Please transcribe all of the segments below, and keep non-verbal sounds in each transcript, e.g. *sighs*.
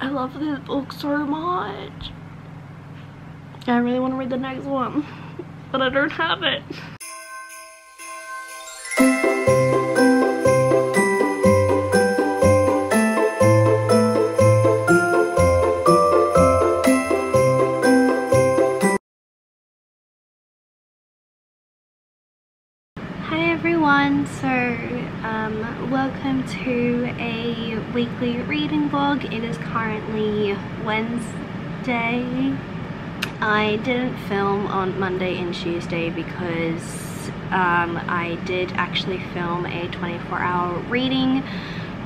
I love this book so much. I really want to read the next one, *laughs* but I don't have it. Welcome to a weekly reading vlog. It is currently Wednesday. I didn't film on Monday and Tuesday because um, I did actually film a 24 hour reading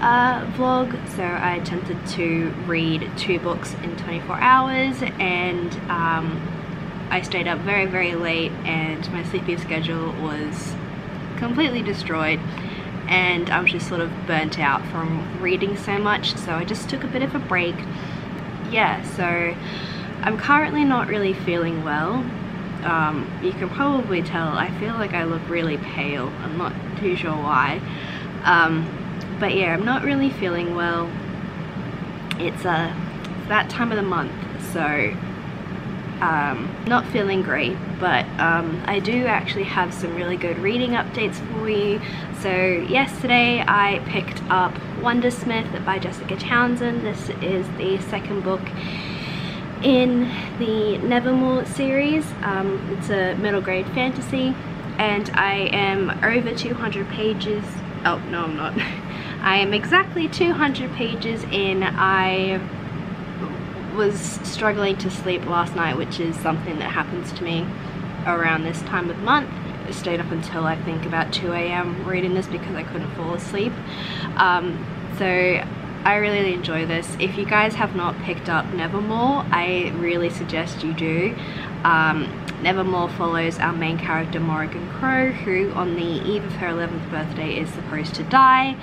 uh, vlog so I attempted to read two books in 24 hours and um, I stayed up very very late and my sleeping schedule was completely destroyed and I was just sort of burnt out from reading so much so I just took a bit of a break. Yeah so I'm currently not really feeling well. Um, you can probably tell I feel like I look really pale. I'm not too sure why. Um, but yeah I'm not really feeling well. It's uh, that time of the month so um, not feeling great but um, I do actually have some really good reading updates for you. So yesterday I picked up Wundersmith by Jessica Townsend. This is the second book in the Nevermoor series. Um, it's a middle grade fantasy and I am over 200 pages oh no I'm not. *laughs* I am exactly 200 pages in. I was struggling to sleep last night, which is something that happens to me around this time of month. I stayed up until I think about 2 a.m. reading this because I couldn't fall asleep. Um, so I really enjoy this. If you guys have not picked up Nevermoor, I really suggest you do. Um, Nevermoor follows our main character Morrigan Crow, who on the eve of her 11th birthday is supposed to die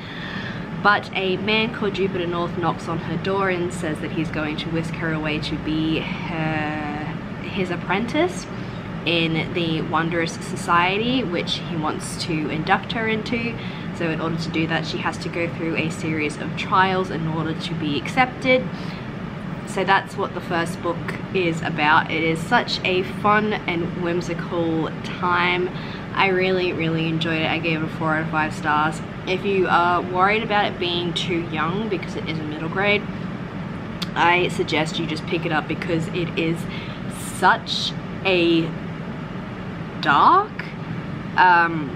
but a man called Jupiter North knocks on her door and says that he's going to whisk her away to be her, his apprentice in the Wundrous Society, which he wants to induct her into. So in order to do that, she has to go through a series of trials in order to be accepted. So that's what the first book is about. It is such a fun and whimsical time. I really, really enjoyed it. I gave it a 4 out of 5 stars. If you are worried about it being too young because it is a middle grade, I suggest you just pick it up because it is such a dark um,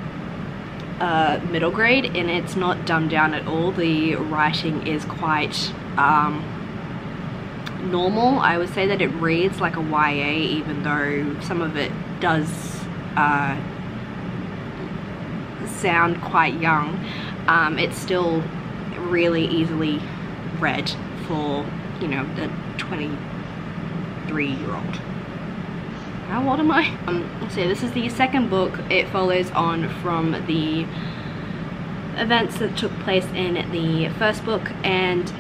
uh, middle grade and it's not dumbed down at all. The writing is quite um, normal. I would say that it reads like a YA even though some of it does uh, sound quite young, um, it's still really easily read for, you know, the 23 year old. How old am I? Um, so this is the second book. It follows on from the events that took place in the first book and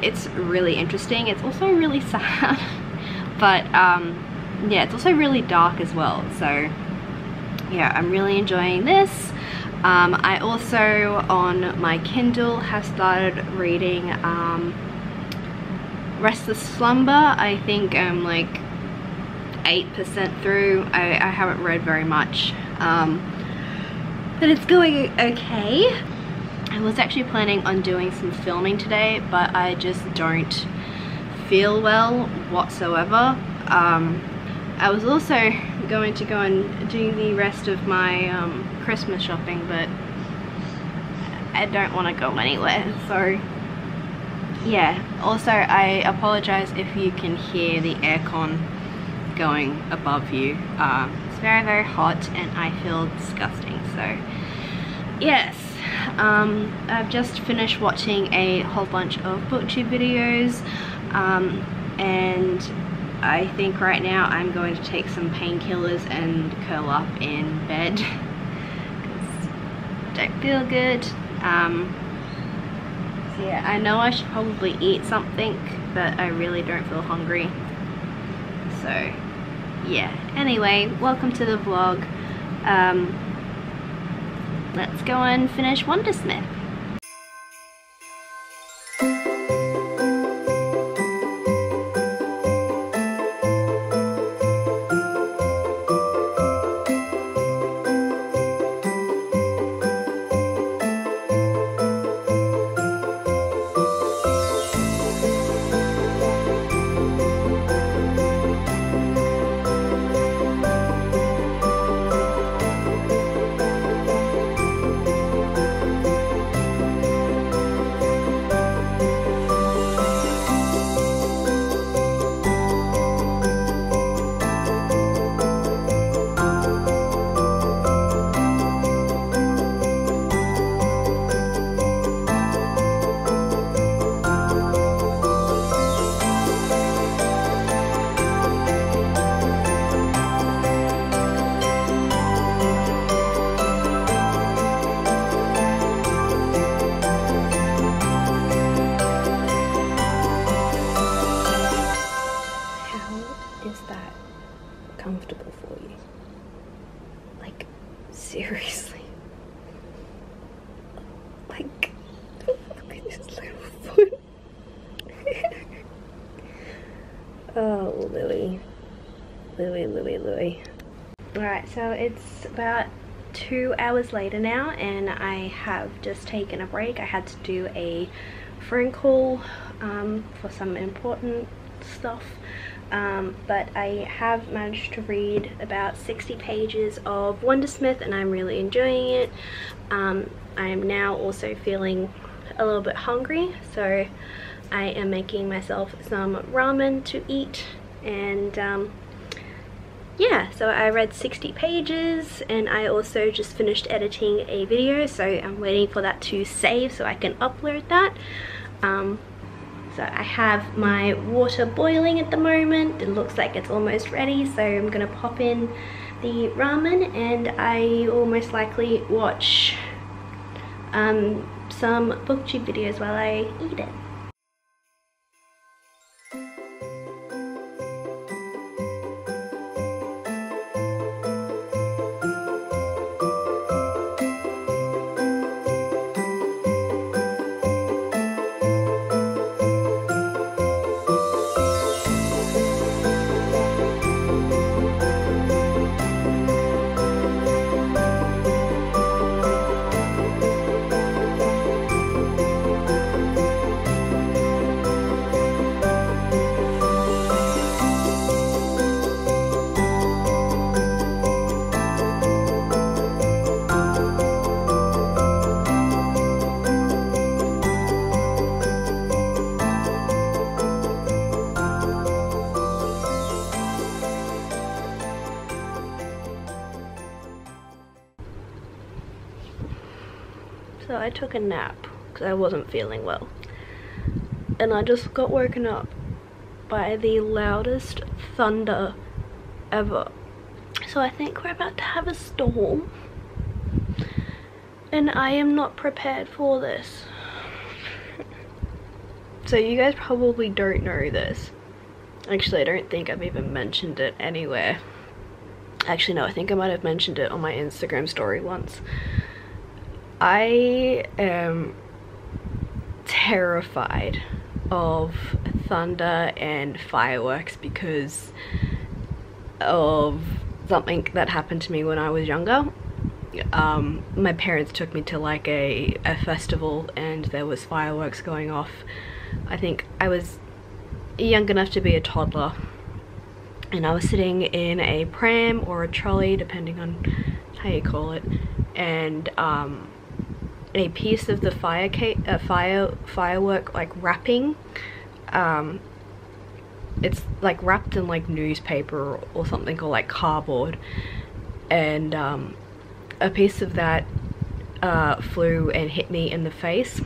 it's really interesting. It's also really *laughs* sad, but um, yeah, it's also really dark as well. So yeah, I'm really enjoying this. Um, I also, on my Kindle, have started reading um, Restless Slumber. I think I'm like 8% through. I, I, haven't read very much. Um, but it's going okay. I was actually planning on doing some filming today, but I just don't feel well whatsoever. Um, I was also going to go and do the rest of my um, Christmas shopping, but I don't want to go anywhere, so yeah. Also, I apologize if you can hear the aircon going above you. It's very, very hot and I feel disgusting, so yes. Um, I've just finished watching a whole bunch of booktube videos um, and I think right now I'm going to take some painkillers and curl up in bed because *laughs* don't feel good. Um, so yeah, I know I should probably eat something, but I really don't feel hungry. So yeah, anyway, welcome to the vlog. Um, let's go and finish Wundersmith. About two hours later now and I have just taken a break. I had to do a phone call um, for some important stuff um, but I have managed to read about 60 pages of Wundersmith and I'm really enjoying it. Um, I am now also feeling a little bit hungry so I am making myself some ramen to eat and um, yeah so I read 60 pages and I also just finished editing a video so I'm waiting for that to save so I can upload that. Um, so I have my water boiling at the moment. It looks like it's almost ready so I'm gonna pop in the ramen and I will most likely watch um, some booktube videos while I eat it took a nap because I wasn't feeling well. And I just got woken up by the loudest thunder ever. So I think we're about to have a storm. And I am not prepared for this. so you guys probably don't know this. Actually, I don't think I've even mentioned it anywhere. Actually, no, I think I might have mentioned it on my Instagram story once. I am terrified of thunder and fireworks because of something that happened to me when I was younger. Um, my parents took me to like a, a festival and there was fireworks going off. I think I was young enough to be a toddler and I was sitting in a pram or a trolley depending on how you call it and um, a piece of the fire uh, fire firework like wrapping. Um, it's like wrapped in like newspaper or something or like cardboard. And um, a piece of that uh, flew and hit me in the face.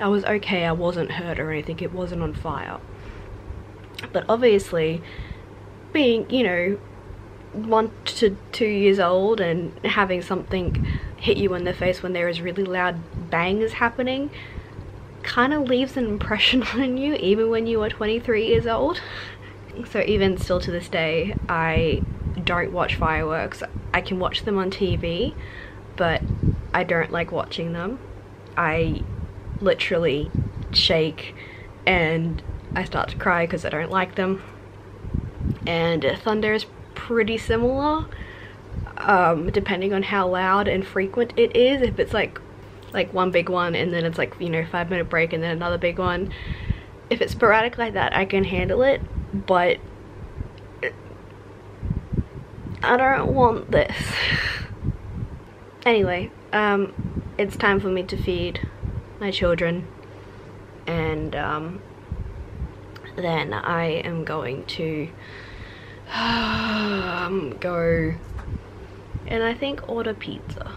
I was okay I wasn't hurt or anything it wasn't on fire. But obviously being you know one to two years old and having something hit you in the face when there is really loud bangs happening kind of leaves an impression *laughs* on you even when you are 23 years old. So even still to this day, I don't watch fireworks. I can watch them on TV, but I don't like watching them. I literally shake and I start to cry because I don't like them. And thunder is pretty similar um, depending on how loud and frequent it is. If it's like like one big one and then it's like, you know, five minute break and then another big one. If it's sporadic like that, I can handle it, but I don't want this. anyway, um, it's time for me to feed my children and um, then I am going to *sighs* um, go and I think order pizza.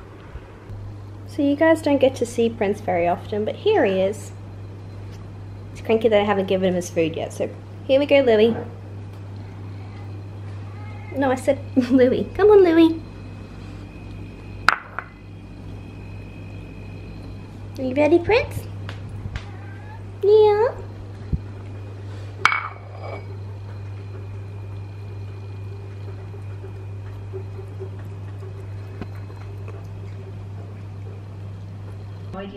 So you guys don't get to see Prince very often, but here he is. He's cranky that I haven't given him his food yet, so here we go, Louie. No, I said *laughs* Louie. Come on, Louie. Are you ready, Prince? Yeah.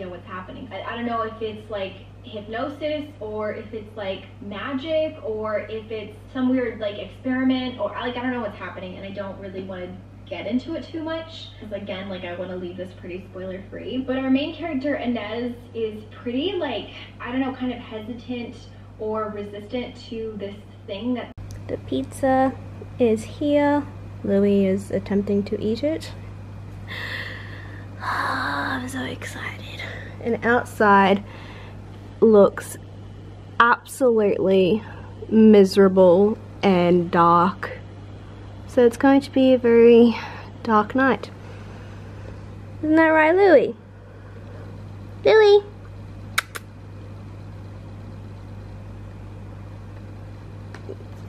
Idea what's happening. I, I don't know if it's like hypnosis or if it's like magic or if it's some weird like experiment or like I don't know what's happening and I don't really want to get into it too much. Because again like I want to leave this pretty spoiler free but our main character Inez is pretty like I don't know kind of hesitant or resistant to this thing that the pizza is here. Louis is attempting to eat it. *sighs* I'm so excited and outside looks absolutely miserable and dark. So it's going to be a very dark night. Isn't that right, Louie? Louie?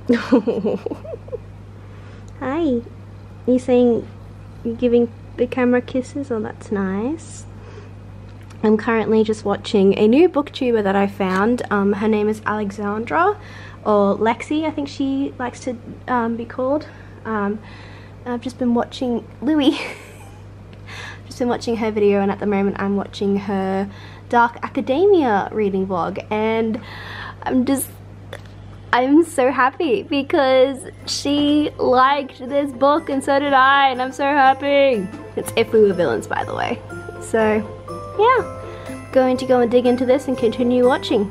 *laughs* Hi. You saying you're giving the camera kisses? Oh, that's nice. I'm currently just watching a new booktuber that I found. Um, her name is Alexandra, or Lexi, I think she likes to um, be called. Um, I've just been watching Louie. *laughs* just been watching her video, and at the moment I'm watching her Dark Academia reading vlog, and I'm just I'm so happy because she liked this book and so did I and I'm so happy. It's If We Were Villains by the way. So yeah, going to go and dig into this and continue watching.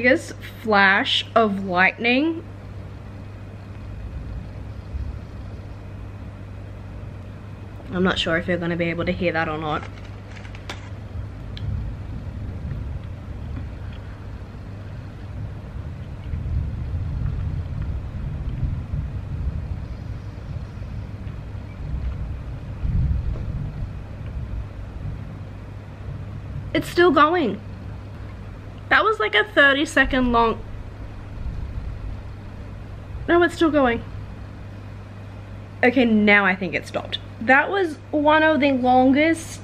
Biggest flash of lightning I'm not sure if you're going to be able to hear that or not. It's still going. Was like a 30 second long... No, it's still going. Okay, now I think it stopped. That was one of the longest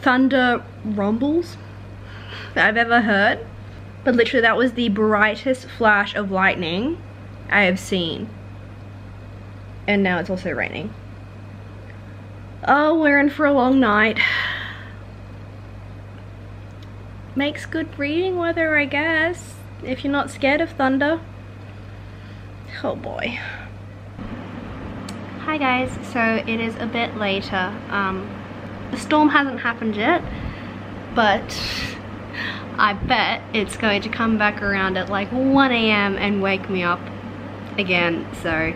thunder rumbles that I've ever heard. But literally that was the brightest flash of lightning I have seen. And now it's also raining. Oh, we're in for a long night makes good reading weather, I guess. If you're not scared of thunder. Oh boy. Hi guys, so it is a bit later. Um, the storm hasn't happened yet, but I bet it's going to come back around at like 1 a.m. and wake me up again, so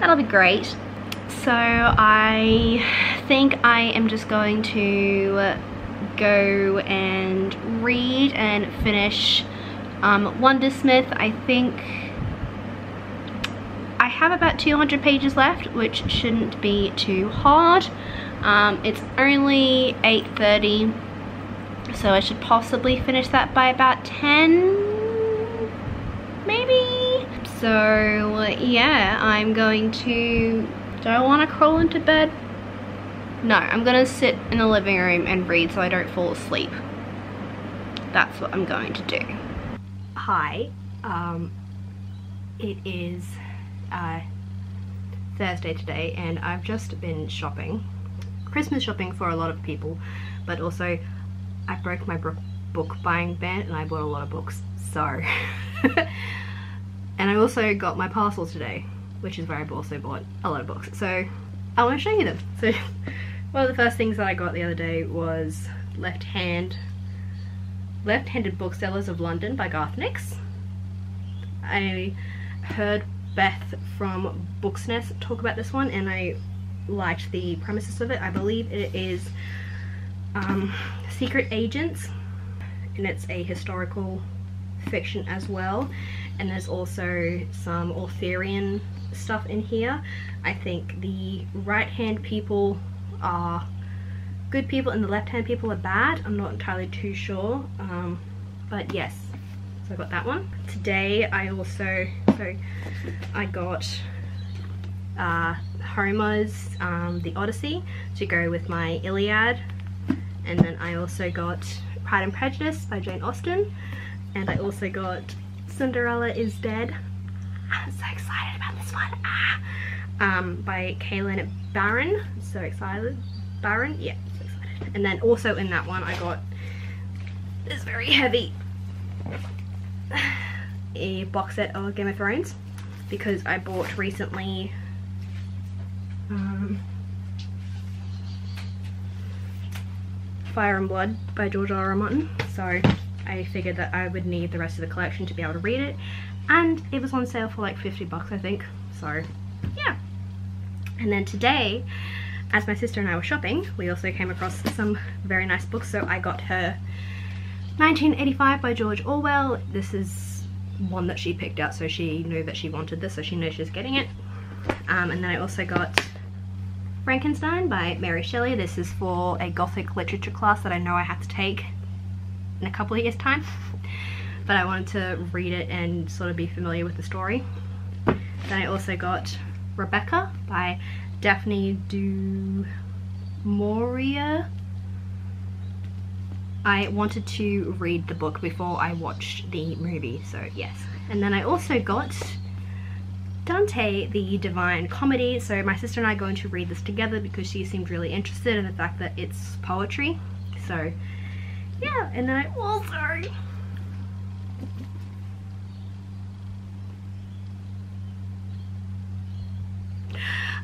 that'll be great. So I think I am just going to go and read and finish um, Wundersmith. I think I have about 200 pages left, which shouldn't be too hard. Um, it's only 8.30, so I should possibly finish that by about 10, maybe? So yeah, I'm going to, do I want to crawl into bed? No, I'm gonna sit in the living room and read so I don't fall asleep. That's what I'm going to do. Hi, um, it is uh, Thursday today and I've just been shopping. Christmas shopping for a lot of people, but also I broke my book buying ban and I bought a lot of books, so. *laughs* and I also got my parcel today, which is where I've also bought a lot of books. So I want to show you them. So one of the first things that I got the other day was Left Hand Left-Handed Booksellers of London by Garth Nix. I heard Beth from Booksnest talk about this one and I liked the premises of it. I believe it is um, Secret Agents and it's a historical fiction as well and there's also some Arthurian stuff in here. I think the right hand people are good people and the left hand people are bad. I'm not entirely too sure um, but yes so I got that one. Today I also, so I got uh, Homer's um, The Odyssey to go with my Iliad and then I also got Pride and Prejudice by Jane Austen and I also got Cinderella is Dead *laughs* I'm so excited about this one ah. um, by Kalynn Bayron so excited Baron, yeah so excited and then also in that one I got this very heavy *sighs* a box set of Game of Thrones because I bought recently um, Fire and Blood by George R. R. Martin. So I figured that I would need the rest of the collection to be able to read it. And it was on sale for like 50 bucks, I think. So yeah. And then today, as my sister and I were shopping, we also came across some very nice books. So I got her 1985 by George Orwell. This is one that she picked out, so she knew that she wanted this, so she knows she's getting it. Um, and then I also got Frankenstein by Mary Shelley. This is for a Gothic literature class that I know I have to take in a couple of years time. but I wanted to read it and sort of be familiar with the story. Then I also got Rebecca by Daphne du Maurier. I wanted to read the book before I watched the movie, so yes. And then I also got Dante the Divine Comedy. So my sister and I are going to read this together because she seemed really interested in the fact that it's poetry. So yeah, and then I also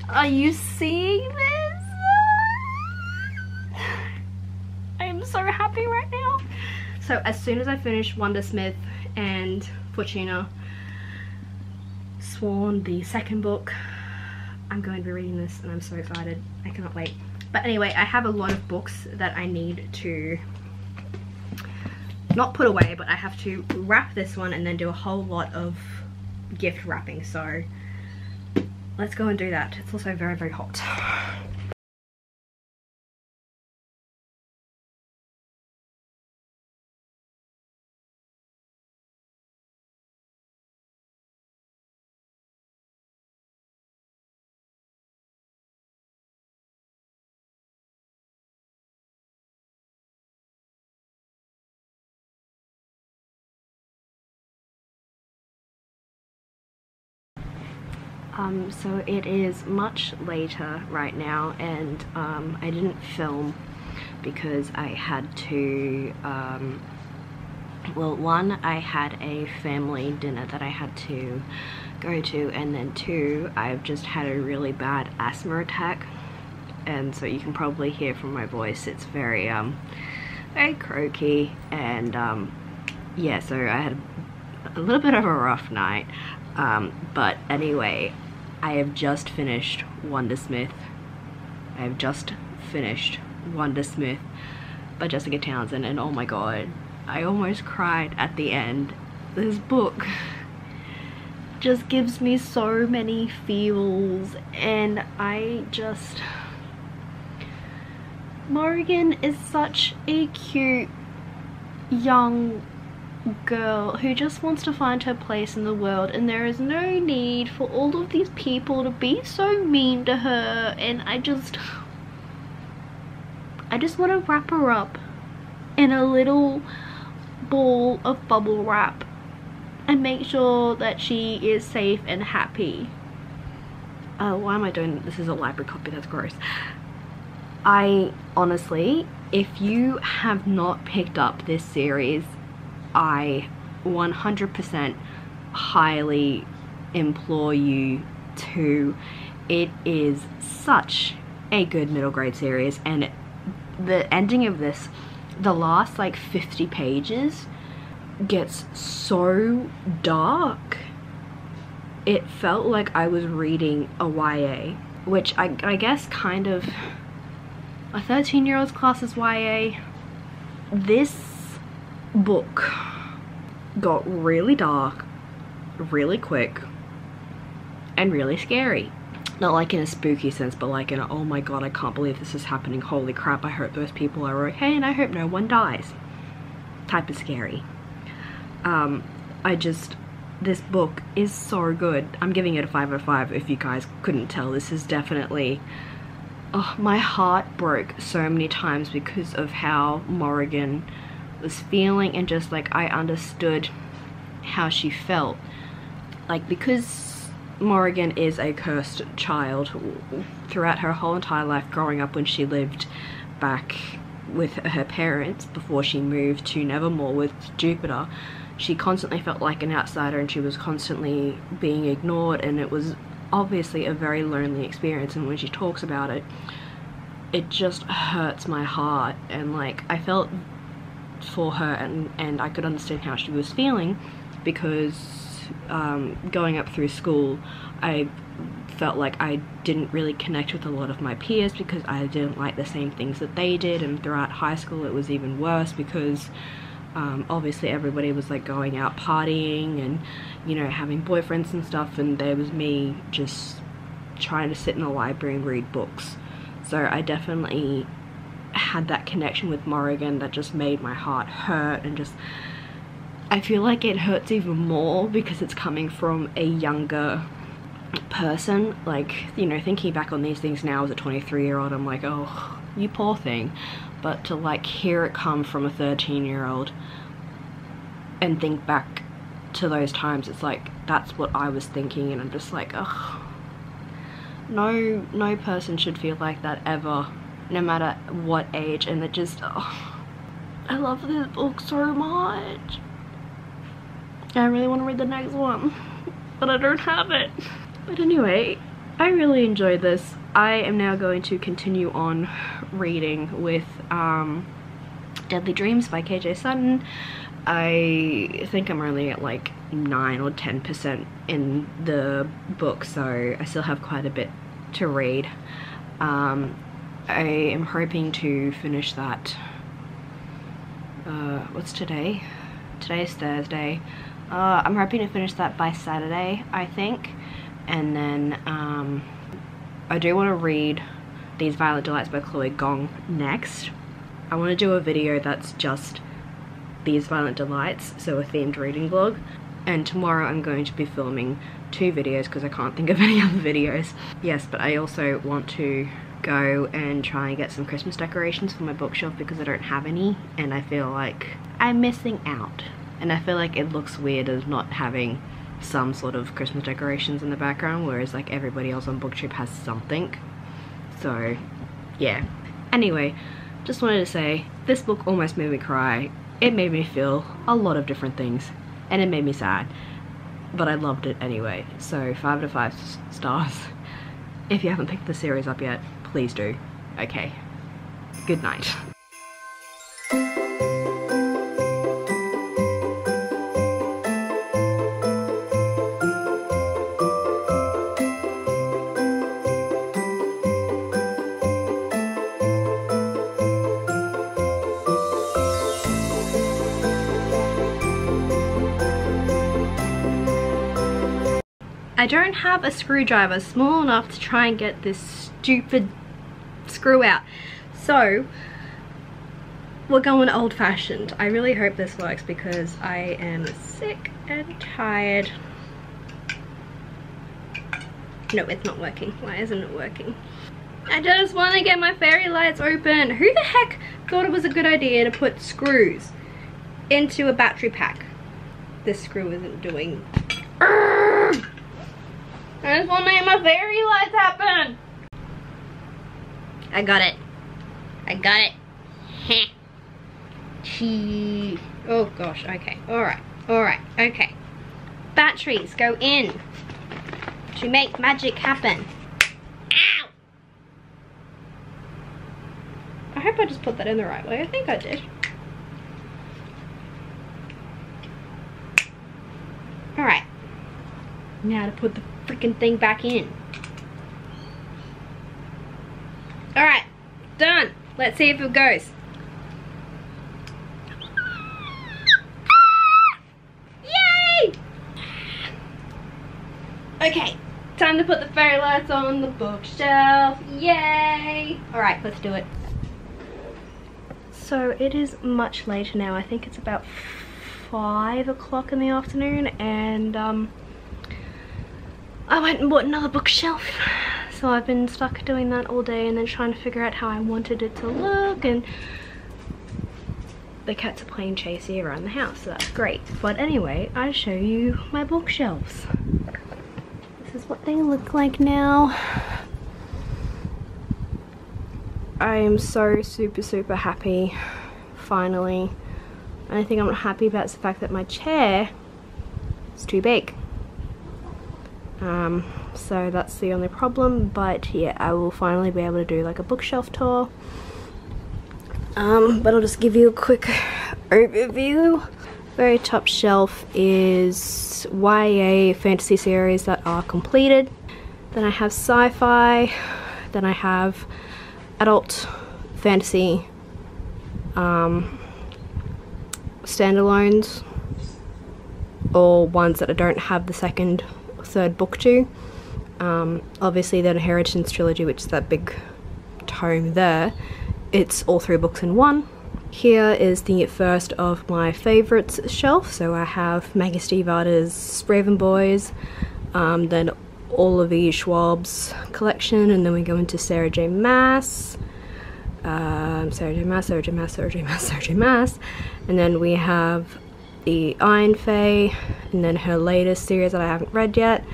Are you seeing this? I am so happy right now. So as soon as I finish Wundersmith and Fortuna, Sworn, the second book. I'm going to be reading this and I'm so excited. I cannot wait. But anyway, I have a lot of books that I need to not put away, but I have to wrap this one and then do a whole lot of gift wrapping. So let's go and do that. It's also very, very hot. *sighs* *sighs* *sighs* Um, so it is much later right now and um, I didn't film because I had to, um, well one, I had a family dinner that I had to go to and then two, I've just had a really bad asthma attack and so you can probably hear from my voice it's very, um, very croaky and um, yeah, so I had a little bit of a rough night. Um, but anyway, I have just finished Wanda Wundersmith. I have just finished Wanda Wundersmith by Jessica Townsend and oh my god, I almost cried at the end. This book just gives me so many feels and I just... Morgan is such a cute young girl who just wants to find her place in the world and there is no need for all of these people to be so mean to her and I just I just want to wrap her up in a little ball of bubble wrap and make sure that she is safe and happy. Uh, why am I doing this is a library copy that's gross. I honestly if you have not picked up this series I 100% highly implore you to. It is such a good middle grade series and the ending of this, the last like 50 pages gets so dark. It felt like I was reading a YA, which I, I guess kind of a 13 year old's class is YA. This book got really dark, really quick, and really scary. Not like in a spooky sense, but like in a, oh my god, I can't believe this is happening, holy crap, I hope those people are okay and I hope no one dies. Type of scary. Um, I just, this book is so good. I'm giving it a 5 out of 5 if you guys couldn't tell. This is definitely, oh, my heart broke so many times because of how Morrigan was feeling and just like I understood how she felt. Like because Morrigan is a cursed child throughout her whole entire life growing up when she lived back with her parents before she moved to Nevermoor with Jupiter she constantly felt like an outsider and she was constantly being ignored and it was obviously a very lonely experience and when she talks about it it just hurts my heart and like I felt for her and, and I could understand how she was feeling because um, going up through school, I felt like I didn't really connect with a lot of my peers because I didn't like the same things that they did and throughout high school it was even worse because um, obviously everybody was like going out partying and you know having boyfriends and stuff and there was me just trying to sit in the library and read books. So I definitely had that connection with Morrigan that just made my heart hurt and just I feel like it hurts even more because it's coming from a younger person. Like you know thinking back on these things now as a 23 year old I'm like oh you poor thing. But to like hear it come from a 13 year old and think back to those times it's like that's what I was thinking and I'm just like oh no no person should feel like that ever no matter what age and it just oh, I love this book so much I really want to read the next one, but I don't have it. But anyway, I really enjoyed this. I am now going to continue on reading with um, Deadly Dreams by KJ Sutton. I think I'm only at like 9 or 10% in the book, so I still have quite a bit to read. Um, I am hoping to finish that. Uh, what's today? Today's Thursday. Uh, I'm hoping to finish that by Saturday, I think. And then um, I do want to read These Violent Delights by Chloe Gong next. I want to do a video that's just These Violent Delights, so a themed reading vlog. And tomorrow I'm going to be filming two videos because I can't think of *laughs* any other videos. Yes, but I also want to go and try and get some Christmas decorations for my bookshelf because I don't have any and I feel like I'm missing out. And I feel like it looks weird as not having some sort of Christmas decorations in the background whereas like everybody else on booktube has something. So yeah. Anyway just wanted to say this book almost made me cry. It made me feel a lot of different things and it made me sad but I loved it anyway. So five to five stars. *laughs* If you haven't picked the series up yet please do. Okay. Good night. I don't have a screwdriver small enough to try and get this stupid screw out. So, we're going old fashioned. I really hope this works because I am sick and tired. No, it's not working. Why isn't it working? I just want to get my fairy lights open. Who the heck thought it was a good idea to put screws into a battery pack? This screw isn't doing... I just want to make my fairy lights happen. I got it. I got it. Heh. oh gosh, okay. Alright, alright, okay. Batteries go in to make magic happen. Ow! I hope I just put that in the right way. I think I did. Alright. Now to put the freaking thing back in. Alright, done. Let's see if it goes. Yay! Okay, time to put the fairy lights on the bookshelf. Yay! Alright, let's do it. So it is much later now. I think it's about five o'clock in the afternoon and um, I went and bought another bookshelf. So I've been stuck doing that all day and then trying to figure out how I wanted it to look and the cats are playing chasey around the house, so that's great. But anyway, I show you my bookshelves. This is what they look like now. I am so super super happy finally. And I think I'm happy about the fact that my chair is too big. Um, so that's the only problem but yeah I will finally be able to do like a bookshelf tour. Um, but I'll just give you a quick overview. Very top shelf is YA fantasy series that are completed. Then I have sci-fi then I have adult fantasy um, standalones or ones that I don't have the second third book to um, obviously the Inheritance trilogy, which is that big tome there, it's all three books in one. Here is the first of my favourites shelf. So I have Maggie Steve Stiefvater's Raven Boys, um, then all of the Schwab's collection, and then we go into Sarah J. Maas, um, Sarah J. Maas, Sarah J. Maas, Sarah J. Maas, *laughs* Sarah J. Maas, and then we have the Iron Fae, and then her latest series that I haven't read yet,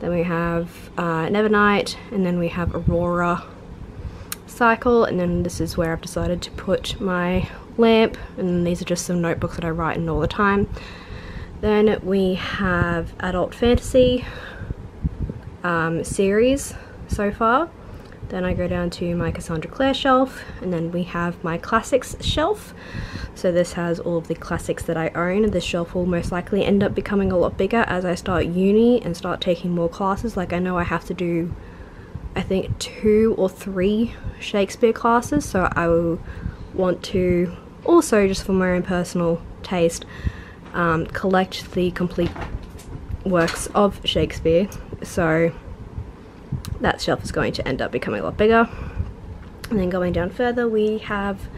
then we have uh, Nevernight, and then we have Aurora Cycle, and then this is where I've decided to put my lamp, and these are just some notebooks that I write in all the time. Then we have Adult Fantasy um, series so far. Then I go down to my Cassandra Clare shelf, and then we have my classics shelf. So this has all of the classics that I own. This shelf will most likely end up becoming a lot bigger as I start uni and start taking more classes. Like I know I have to do, I think two or three Shakespeare classes. So I will want to also, just for my own personal taste, um, collect the complete works of Shakespeare. So that shelf is going to end up becoming a lot bigger. And then going down further, we have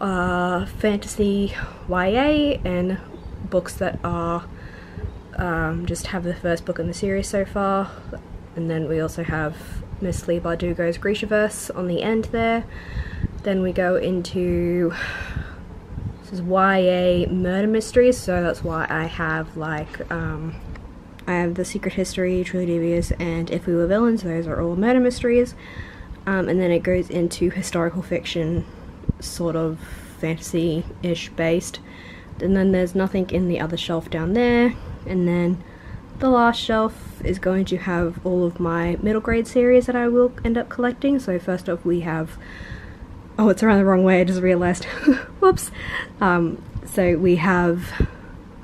uh, fantasy YA and books that are um, just have the first book in the series so far. And then we also have Miss Leigh Bardugo's Grishaverse on the end there. Then we go into this is YA murder mysteries, so that's why I have like um, I have The Secret History, Truly Devious, and If We Were Villains. Those are all murder mysteries. Um, and then it goes into historical fiction sort of fantasy-ish based. And then there's nothing in the other shelf down there. And then the last shelf is going to have all of my middle grade series that I will end up collecting. So first off we have, oh it's around the wrong way, I just realised, *laughs* whoops. Um, so we have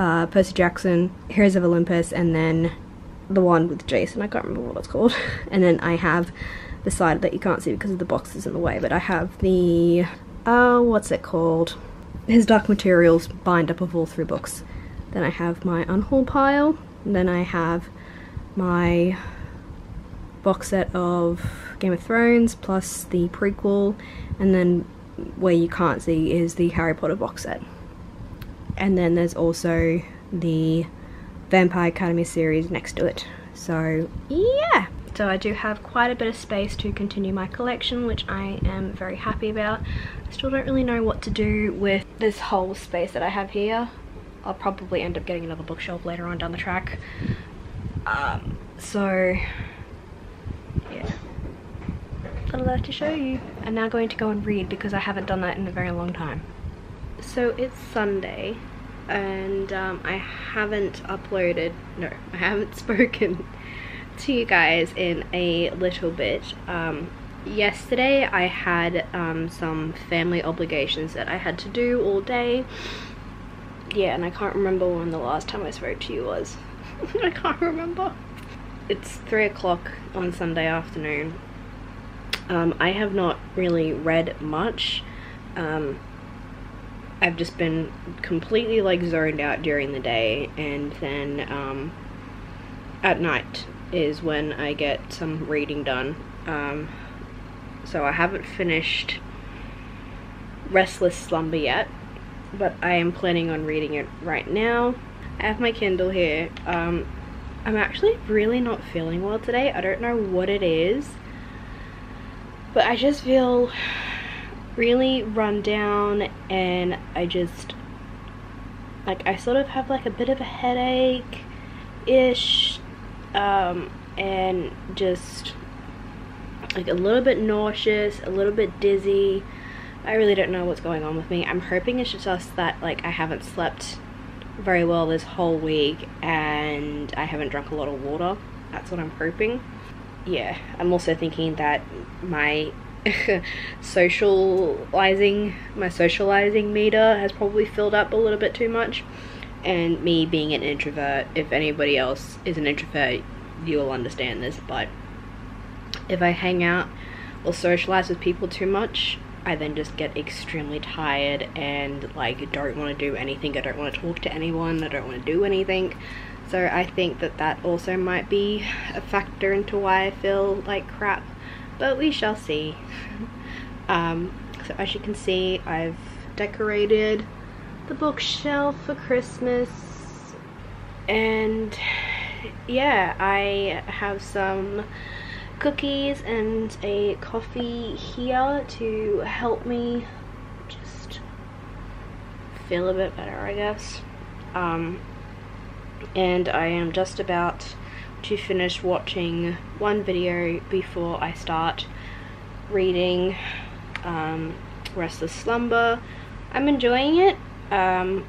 uh, Percy Jackson, Heroes of Olympus, and then the one with Jason, I can't remember what it's called. *laughs* and then I have the side that you can't see because of the boxes in the way, but I have the uh, what's it called? His Dark Materials bind up of all three books. Then I have my unhaul pile. then I have my box set of Game of Thrones plus the prequel. And then where you can't see is the Harry Potter box set. And then there's also the Vampire Academy series next to it. So yeah, so I do have quite a bit of space to continue my collection, which I am very happy about. I still don't really know what to do with this whole space that I have here. I'll probably end up getting another bookshelf later on down the track. Um, so, yeah. I'd love to show you. I'm now going to go and read because I haven't done that in a very long time. So it's Sunday and um, I haven't uploaded, no, I haven't *laughs* spoken to you guys in a little bit. Um, yesterday I had um, some family obligations that I had to do all day. Yeah, and I can't remember when the last time I spoke to you was. *laughs* I can't remember. It's 3 o'clock on Sunday afternoon. Um, I have not really read much. Um, I've just been completely like zoned out during the day and then um, at night is when I get some reading done. Um, so I haven't finished Restless Slumber yet, but I am planning on reading it right now. I have my Kindle here. Um, I'm actually really not feeling well today. I don't know what it is, but I just feel really run down and I just like I sort of have like a bit of a headache ish um, and just like a little bit nauseous, a little bit dizzy. I really don't know what's going on with me. I'm hoping it's just that like I haven't slept very well this whole week and I haven't drunk a lot of water. That's what I'm hoping. Yeah, I'm also thinking that my *laughs* socializing, my socializing meter has probably filled up a little bit too much. And me being an introvert, if anybody else is an introvert, you'll understand this, but if I hang out or socialize with people too much, I then just get extremely tired and like don't want to do anything. I don't want to talk to anyone. I don't want to do anything. So I think that that also might be a factor into why I feel like crap. But we shall see. um, so as you can see, I've decorated the bookshelf for Christmas. And yeah, I have some cookies and a coffee here to help me just feel a bit better, I guess. Um, and I am just about to finish watching one video before I start reading um, Restless Slumber. I'm enjoying it. Um,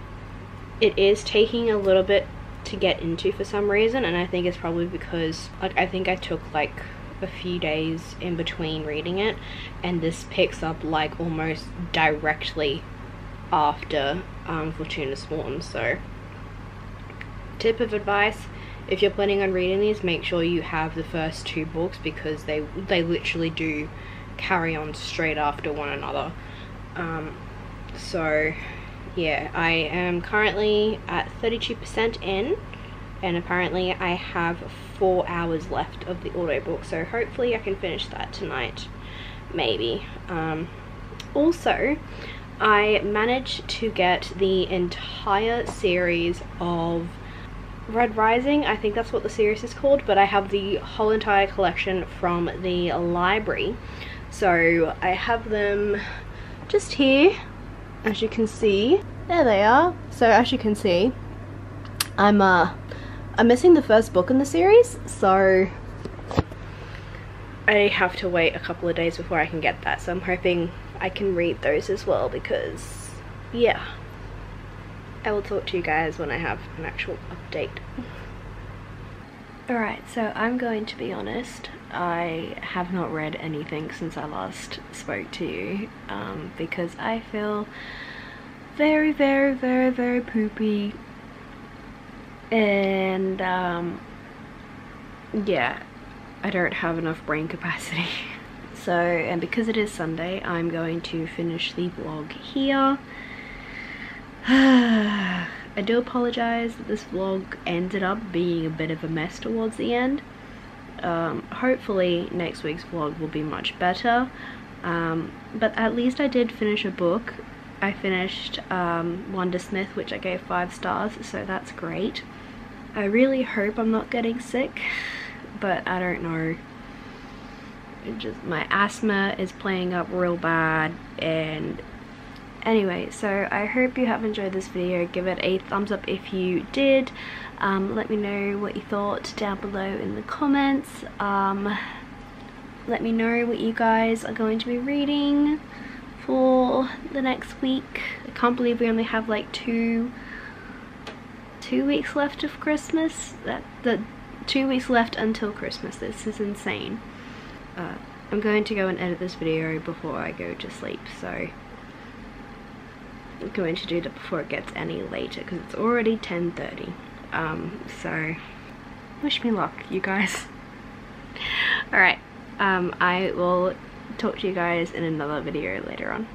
it is taking a little bit to get into for some reason and I think it's probably because like I think I took like a few days in between reading it and this picks up like almost directly after um, Fortuna Sworn so tip of advice if you're planning on reading these make sure you have the first two books because they they literally do carry on straight after one another. Um, so yeah I am currently at 32% in and apparently I have four hours left of the audiobook so hopefully I can finish that tonight maybe. Um, also I managed to get the entire series of Red Rising, I think that's what the series is called, but I have the whole entire collection from the library. So I have them just here, as you can see. There they are. So as you can see, I'm uh I'm missing the first book in the series, so I have to wait a couple of days before I can get that. So I'm hoping I can read those as well because, yeah. I will talk to you guys when I have an actual update. Alright, so I'm going to be honest. I have not read anything since I last spoke to you um, because I feel very, very, very, very poopy and um, yeah I don't have enough brain capacity *laughs* so and because it is Sunday I'm going to finish the vlog here *sighs* I do apologize that this vlog ended up being a bit of a mess towards the end. Um, hopefully next week's vlog will be much better. Um, but at least I did finish a book. I finished um, Smith, which I gave five stars so that's great. I really hope I'm not getting sick, but I don't know. It just my asthma is playing up real bad and anyway so I hope you have enjoyed this video give it a thumbs up if you did um, let me know what you thought down below in the comments um, let me know what you guys are going to be reading for the next week I can't believe we only have like two two weeks left of Christmas. That the two weeks left until Christmas. This is insane. Uh, I'm going to go and edit this video before I go to sleep, so going to do that before it gets any later because it's already 10:30. Um, so wish me luck, you guys. *laughs* All right. Um, I will talk to you guys in another video later on.